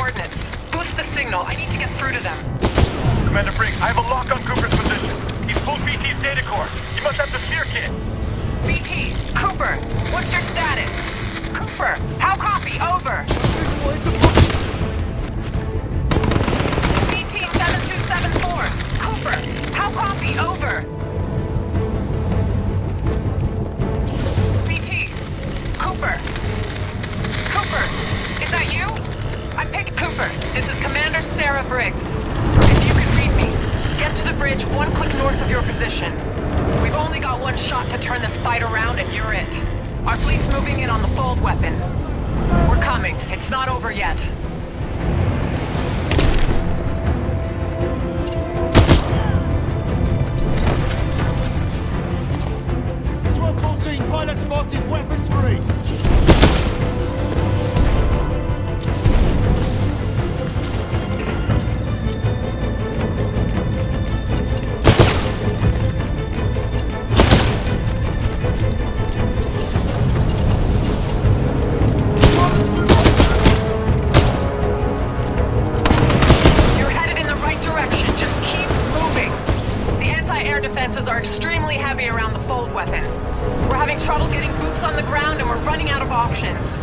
coordinates. Boost the signal. I need to get through to them. Commander Briggs, I have a lock on Cooper's position. He's pulled BT's data core. He must have the sphere kit. BT, Cooper, what's your status? Cooper, how copy? Over. BT 7274, Cooper, how copy? Over. BT, Cooper. Cooper, Cooper. This is Commander Sarah Briggs. If you could read me, get to the bridge one click north of your position. We've only got one shot to turn this fight around and you're it. Our fleet's moving in on the fold weapon. We're coming. It's not over yet. Twelve fourteen, pilot spotted, weapons free. Anti-air defenses are extremely heavy around the fold weapon. We're having trouble getting boots on the ground and we're running out of options.